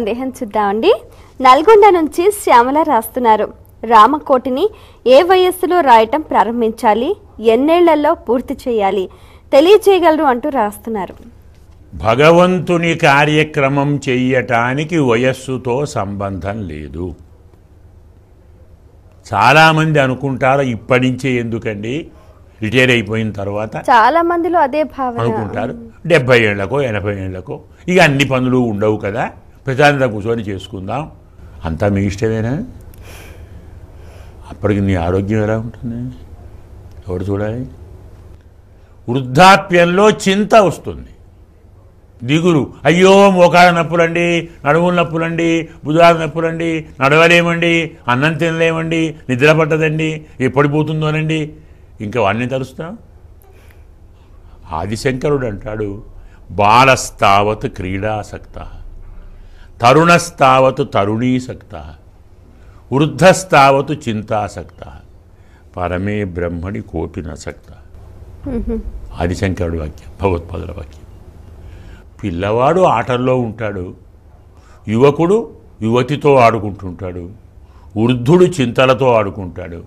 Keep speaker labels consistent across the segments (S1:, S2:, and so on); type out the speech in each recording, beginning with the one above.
S1: సందేహం చూద్దామండి. నల్గొండ నుంచి శ్యామల రాస్తున్నారు. రామకోటిని ఏ వయస్సులో రాయటం ప్రారంభించాలి? ఎన్నేళ్ళలో పూర్తి చేయాలి? తెలియచేయగలరు అంటూ రాస్తున్నారు.
S2: భగవంతుని కార్యక్రమం చెయ్యటానికి వయస్సుతో సంబంధం లేదు. చాలామంది అనుకుంటారు ఇప్పటి నుంచే ఎందుకండి? రిటైర్ అయిపోయిన తర్వాత
S1: చాలా మందిలో అదే భావన.
S2: అనుకుంటారు. డెబ్బై ఏళ్ళకో ఎనభై ఏళ్ళకో ఇక అన్ని పనులు ఉండవు కదా? ప్రశాంతంగా కూర్చొని చేసుకుందాం. అంతా మీ ఇష్టమేనా? అప్పటికి నీ ఆరోగ్యం ఎలా ఉంటుంది? ఎవడు చూడాలి? వృద్ధాప్యంలో చింత వస్తుంది. దిగురు అయ్యో మోకాళ్ళ నొప్పులండి నడుముల నొప్పులండి భుజాల నొప్పులండి నడవలేమండి అన్నం తినలేమండి నిద్ర పట్టదండి ఎప్పుడు పోతుందోనండి. ఇంకా వాడిని తరుస్తాం. ఆదిశంకరుడు అంటాడు బాలస్తావత్ క్రీడాసక్త. తరుణస్తావత్ తరుణీసక్త వృద్ధస్తావత్ చింతాసక్త పరమే బ్రహ్మణి కోటినసక్త ఆదిశంకరుడు వాక్యం భగవత్పాదుల వాక్యం. పిల్లవాడు ఆటల్లో ఉంటాడు యువకుడు యువతితో ఆడుకుంటుంటాడు వృద్ధుడు చింతలతో ఆడుకుంటాడు.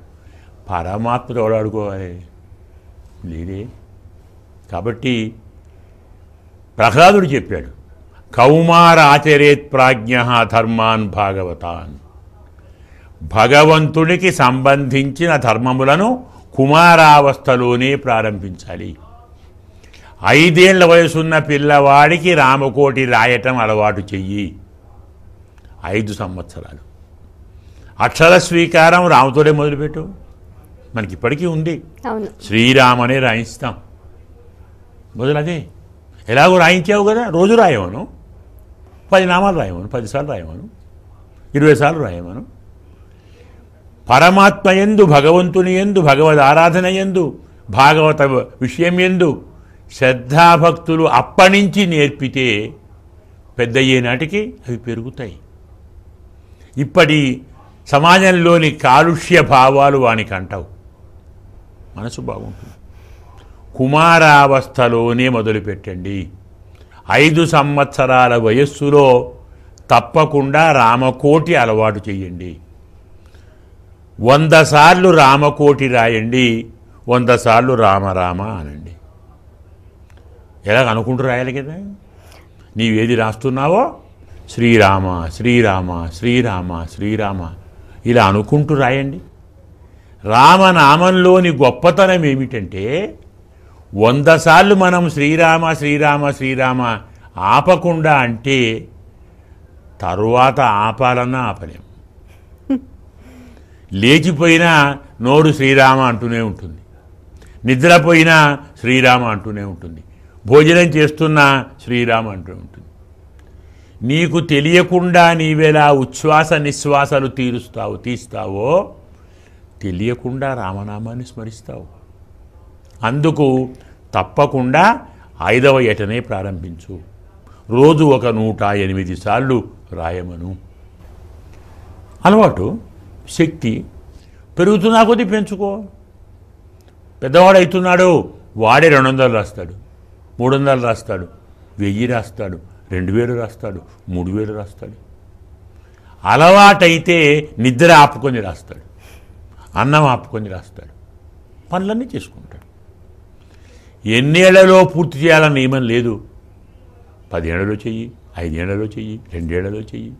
S2: పరమాత్మతో ఆడుకోవాలి? లేదే కాబట్టి ప్రహ్లాదుడు చెప్పాడు కౌమార ఆచరేత్ ప్రాజ్ఞ ధర్మాన్ భాగవతాన్. భగవంతుడికి సంబంధించిన ధర్మములను కుమారావస్థలోనే ప్రారంభించాలి. ఐదేళ్ళ వయసున్న పిల్లవాడికి రామకోటి రాయటం అలవాటు చెయ్యి. ఐదు సంవత్సరాలు. అక్షర స్వీకారం రాముతోనే మొదలుపెట్టు. మనకి ఇప్పటికీ ఉంది శ్రీరామనే రాయిస్తాం. మొదలు అదే ఎలాగో రాయించావు కదా? రోజు రాయమను పది నామాలు రాయమను పదిసార్లు రాయమను ఇరవై సార్లు రాయమను. పరమాత్మ ఎందు భగవంతుని ఎందు భగవద్ ఆరాధన ఎందు భాగవత విషయం ఎందు శ్రద్ధాభక్తులు అప్పటి నేర్పితే పెద్దయ్యే నాటికి అవి పెరుగుతాయి. ఇప్పటి సమాజంలోని కాలుష్య భావాలు వానికి అంటావు. మనసు బాగుంటుంది. కుమారావస్థలోనే మొదలుపెట్టండి. ఐదు సంవత్సరాల వయస్సులో తప్పకుండా రామకోటి అలవాటు చేయండి. వంద సార్లు రామకోటి రాయండి వంద సార్లు రామరామ అనండి. ఎలాగ అనుకుంటూ రాయాలి కదా? నీవేది రాస్తున్నావో? శ్రీరామ శ్రీరామ శ్రీరామ శ్రీరామ. ఇలా అనుకుంటూ రాయండి. రామనామంలోని గొప్పతనం ఏమిటంటే వంద సార్లు మనం శ్రీరామ శ్రీరామ శ్రీరామ ఆపకుండా అంటే తరువాత ఆపాలన్నా ఆపలేం. లేచిపోయినా నోరు శ్రీరామ అంటూనే ఉంటుంది. నిద్రపోయినా శ్రీరామ అంటూనే ఉంటుంది. భోజనం చేస్తున్నా శ్రీరామ అంటూ ఉంటుంది. నీకు తెలియకుండా నీవెలా ఉచ్ఛ్వాస నిశ్వాసాలు తీరుస్తావు తీస్తావో తెలియకుండా రామనామాన్ని స్మరిస్తావు. అందుకు తప్పకుండా ఐదవ ఏటనే ప్రారంభించు. రోజు ఒక నూట ఎనిమిది సార్లు రాయమను. అలవాటు శక్తి పెరుగుతున్నా కొద్దీ పెంచుకో. పెద్దవాడు అవుతున్నాడు వాడే రెండు వందలు రాస్తాడు మూడు వందలు రాస్తాడు వెయ్యి రాస్తాడు రెండు వేలు రాస్తాడు మూడు వేలు రాస్తాడు. అలవాటైతే నిద్ర ఆపుకొని రాస్తాడు అన్నం ఆపుకొని రాస్తాడు పనులన్నీ చేసుకుంటాడు. ఎన్నేళ్ళలో పూర్తి చేయాలని నియమం లేదు. పదేళ్ళలో చెయ్యి ఐదేళ్ళలో చెయ్యి రెండేళ్ళలో చెయ్యి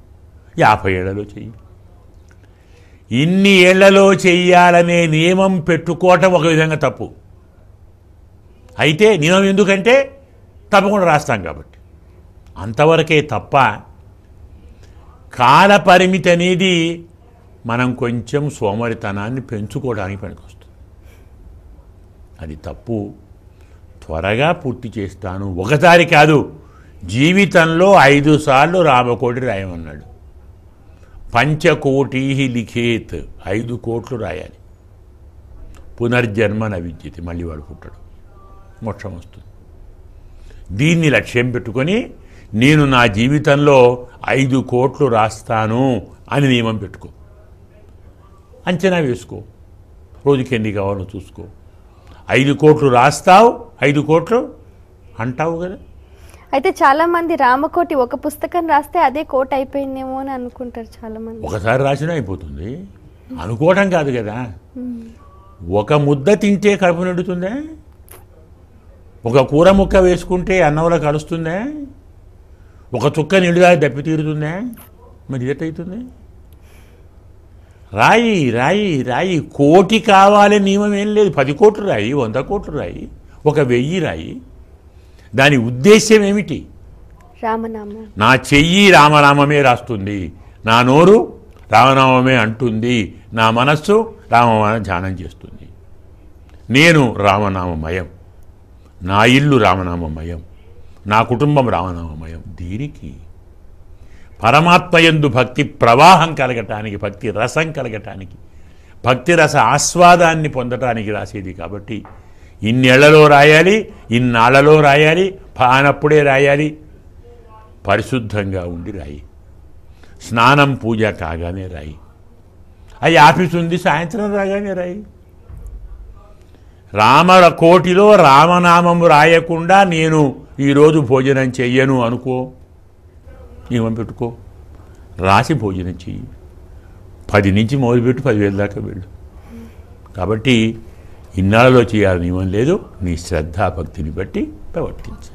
S2: యాభై ఏళ్ళలో చెయ్యి. ఇన్ని ఏళ్ళలో చెయ్యాలనే నియమం పెట్టుకోవటం ఒక విధంగా తప్పు. అయితే నియమం ఎందుకంటే తప్పకుండా రాస్తాం కాబట్టి. అంతవరకే తప్ప కాల పరిమితి అనేది మనం కొంచెం సోమరితనాన్ని పెంచుకోవడానికి పనికొస్తుంది. అది తప్పు. త్వరగా పూర్తి చేస్తాను. ఒకసారి కాదు జీవితంలో ఐదు సార్లు రామకోటి రాయమన్నాడు. పంచకోటి లిఖేత్ ఐదు కోట్లు రాయాలి. పునర్జన్మ నవిద్యతి మళ్ళీ వాడు పుట్టడు. మోక్షం వస్తుంది. దీన్ని లక్ష్యం పెట్టుకొని నేను నా జీవితంలో ఐదు కోట్లు రాస్తాను అని నియమం పెట్టుకో. అంచనా వేసుకో. రోజుకి ఎన్ని కావాలో చూసుకో. ఐదు కోట్లు రాస్తావు ఐదు కోట్లు అంటావు కదా.
S1: అయితే చాలా మంది రామకోటి ఒక పుస్తకం రాస్తే అదే కోట అయిపోయిందేమో అని అనుకుంటారు చాలా మంది
S2: ఒకసారి రాసినా అయిపోతుంది. అనుకోవటం కాదు కదా. ఒక ముద్ద తింటే కడుపు నిండుతుందే? ఒక కూర ముక్క వేసుకుంటే అన్నంలో కలుస్తుందే? ఒక చుక్క నిండుగా దప్పి తీరుతుందే? మరి ఎట్టయితుంది రాయి రాయి రాయి. కోటి కావాలి నియమం ఏం లేదు. పది కోట్లు రాయి వంద కోట్లు రాయి ఒక వెయ్యి రాయి. దాని ఉద్దేశ్యం ఏమిటి?
S1: రామనామం.
S2: నా చెయ్యి రామనామమే రాస్తుంది. నా నోరు రామనామమే అంటుంది. నా మనస్సు రామనామ ధ్యానం చేస్తుంది. నేను రామనామమయం. నా ఇల్లు రామనామమయం. నా కుటుంబం రామనామమయం. దీనికి పరమాత్మయందు భక్తి ప్రవాహం కలగటానికి భక్తి రసం కలగటానికి భక్తి రస ఆస్వాదాన్ని పొందటానికి రాసేది కాబట్టి ఇన్నేళ్ళలో రాయాలి ఇన్నాళ్ళలో రాయాలి పానప్పుడే రాయాలి పరిశుద్ధంగా ఉండి రాయి. స్నానం పూజ కాగానే రాయి. అవి ఆఫీస్ ఉంది సాయంత్రం రాగానే రాయి. రామ కోటిలో రామనామం రాయకుండా నేను ఈరోజు భోజనం చెయ్యను అనుకో. నియమం పెట్టుకో రాసి భోజనం చెయ్యి. పది నుంచి మొదలుపెట్టి పదివేల దాకా వెళ్ళు. కాబట్టి ఇన్నాళ్ళలో చేయాలని నియమం లేదు. నీ శ్రద్ధా భక్తిని బట్టి ప్రవర్తించు.